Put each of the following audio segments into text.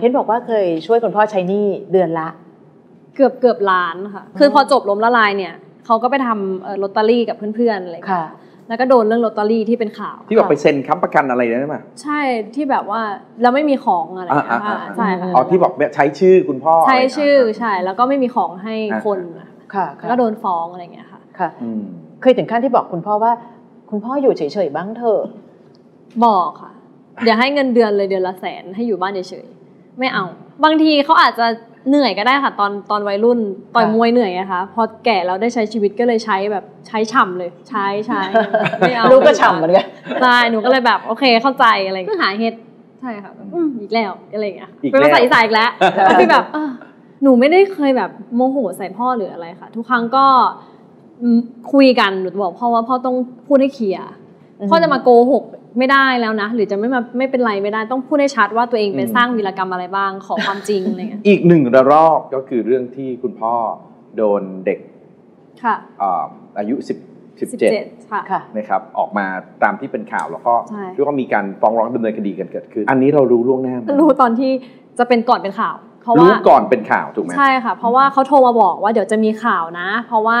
เห็นบอกว่าเคยช่วยคุณพ่อใช้หนี้เดือนละ เกือบเกือบล้านค่ะ คือพอจบล้มละลายเนี่ยเขาก็ไปทำเอ่อลอตเตอรี่กับเพื่อนๆอะไรอย่างเงี้ยค่ะ แล้วก็โดนเรื่องลอตเตอรี่ที่เป็นข่าว ที่บอกไปเซ็นค้ำประกันอะไรได้ไหมใช่ที่แบบว่าเราไม่มีของอะไรอย่างเงี้ยอ่าค่ะๆๆใช่ค่ะอ๋อที่บอกใช้ชื่อคุณพ่อใช้ชื่ออะไรนะใช่แล้วก็ไม่มีของให้คนอะค่ะแล้วก็โดนฟ้องอะไรอย่างเงี้ยค่ะค่ะอืมเคยถึงขั้นที่บอกคุณพ่อว่า คุณพ่ออยู่เฉยๆบ้างเถอะบอกค่ะอย่าให้เงินเดือนเลยเดือนละแสนให้อยู่บ้านเฉยๆ ไม่เอา บางทีเขาอาจจะเหนื่อยก็ได้ค่ะ ตอนตอนวัยรุ่นต่อยค่ะมวยเหนื่อยนะคะพอแก่แล้วได้ใช้ชีวิตก็เลยใช้แบบใช้ฉ่ำเลย ใช้ใช้ไม่เอาลูกก็ฉ่ำเหมือนกันใช่หนูก็เลยแบบโอเคเข้าใจอะไรอย่างเงี้ยก็หาเหตุใช่ค่ะแบบอืมอีกแล้วอะไรอย่างเงี้ยอีกเป็นแล้วภาษาอีสานอีกแล้วก็คือแบบเออหนูไม่ได้เคยแบบโมโหใส่พ่อหรืออะไรค่ะ ทุกครั้งก็อืมคุยกันหนูจะบอกพ่อว่าพ่อต้องพูดให้เคลียร์อืมพ่อจะมาโกหก ไม่ได้แล้วนะ หรือจะไม่มาไม่เป็นไรไม่ได้ต้องพูดให้ชัดว่าตัวเองไปอืมสร้างวีรกรรมอะไรบ้างขอความจริงอะไรเงี้ยอีกหนึ่งระลอกก็คือเรื่องที่คุณพ่อโดนเด็กค่ะอ่าอายุ10สิบ17เจ็ดค่ะค่ะนะครับออกมาตามที่เป็นข่าวแล้วก็ใช่เรียกว่ามีการฟ้องร้องดำเนินคดีกันเกิดขึ้น อันนี้เรารู้ล่วงหน้าไหมรู้ตอนที่จะเป็นก่อนเป็นข่าว เพราะรู้ว่าก่อนเป็นข่าวถูกไหมใช่ค่ะ เพราะว่าเขาโทรมาบอกว่าเดี๋ยวจะมีข่าวนะ เพราะว่า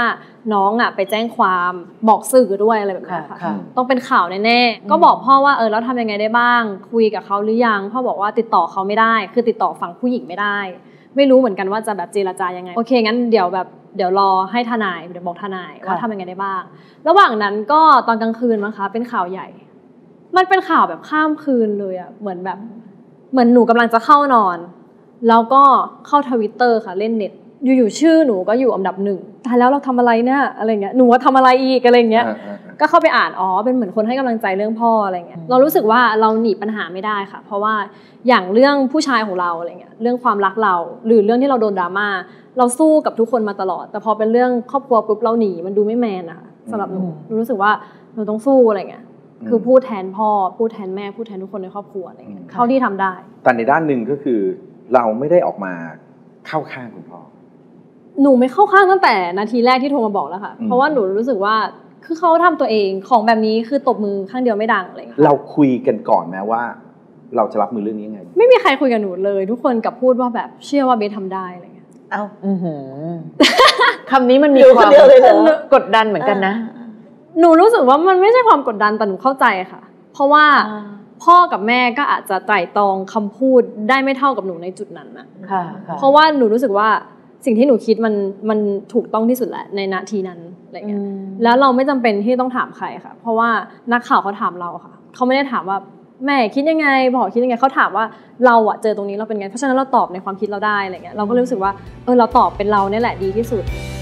น้องอะไปแจ้งความบอกสื่อด้วยอะไรแบบนี้ค่ะค่ะค่ะ ต้องเป็นข่าวแน่ๆก็บอกพ่อว่าเออแล้วทำยังไงได้บ้าง คุยกับเขาหรือยังพ่อบอกว่าติดต่อเขาไม่ได้ คือติดต่อฝั่งผู้หญิงไม่ได้ ไม่รู้เหมือนกันว่าจะแบบเจรจายังไงโอเคงั้นเดี๋ยวแบบเดี๋ยวรอให้ทนายเดี๋ยวบอกทนายว่าค่ะทำยังไงได้บ้าง ระหว่างนั้นก็ตอนกลางคืนมั้งคะ เป็นข่าวใหญ่ มันเป็นข่าวแบบข้ามคืนเลยอะเหมือนแบบ เหมือนหนูกำลังจะเข้านอน แล้วก็เข้าทวิตเตอร์ค่ะเล่นเน็ต อยู่ๆชื่อหนูก็อยู่อันดับหนึ่งตายแล้วเราทำอะไรเนี่ยอะไรเงี้ยหนูว่าทำอะไรอีกอะไรเงี้ยอ่าอ่าอ่าก็เข้าไปอ่านอ๋อเป็นเหมือนคนให้กำลังใจเรื่องพ่ออะไรเงี้ยอืมเรารู้สึกว่าเราหนีปัญหาไม่ได้ค่ะ เพราะว่าอย่างเรื่องผู้ชายของเราอะไรเงี้ยเรื่องความรักเรา หรือเรื่องที่เราโดนดราม่าเราสู้กับทุกคนมาตลอด แต่พอเป็นเรื่องครอบครัวปุ๊บเราหนีมันดูไม่แมนอะค่ะสำหรับหนูอืมหนูรู้สึกว่าหนูต้องสู้อะไรเงี้ยคือพูดแทนพ่อพูดแทนแม่พูดแทนทุกคนในครอบครัวอะไรเงี้ยเท่าที่ทำได้ แต่ในด้านหนึ่งก็คือ เราไม่ได้ออกมาเข้าข้างคุณพ่อ หนูไม่เข้าข้างตั้งแต่นาทีแรกที่โทรมาบอกแล้วค่ะอืมเพราะว่าหนูรู้สึกว่าคือเขาทำตัวเองของแบบนี้คือตบมือข้างเดียวไม่ดังอะไรอย่างเงี้ยค่ะเราคุยกันก่อนไหมว่า เราจะรับมือเรื่องนี้ยังไง ไม่มีใครคุยกับหนูเลย ทุกคนกลับพูดว่าแบบเชื่อว่าเบสทำได้อะไรเงี้ยเอ้าอื้อหือคำนี้มันมีอยู่คคนวามเดียวเลยเหรอกดดันเหมือนกันนะ หนูรู้สึกว่ามันไม่ใช่ความกดดันแต่หนูเข้าใจค่ะ เพราะว่า พ่อกับแม่ก็อาจจะไตร่ตรองคำพูดได้ไม่เท่ากับหนูในจุดนั้นนะค่ะค่ะเพราะว่าหนูรู้สึกว่าสิ่งที่หนูคิดมันมันถูกต้องที่สุดแหละในนาทีนั้นอะไรเงี้ยแล้วเราไม่จำเป็นที่ต้องถามใครค่ะ เพราะว่านักข่าวเขาถามเราค่ะเขาไม่ได้ถามว่าแม่คิดยังไงพ่อคิดยังไงเขาถามว่าเราอะเจอตรงนี้เราเป็นไงเพราะฉะนั้นเราตอบในความคิดเราได้อะไรเงี้ยเราก็เลยรู้สึกว่าเออเราตอบเป็นเราเนี่ยแหละดีที่สุดค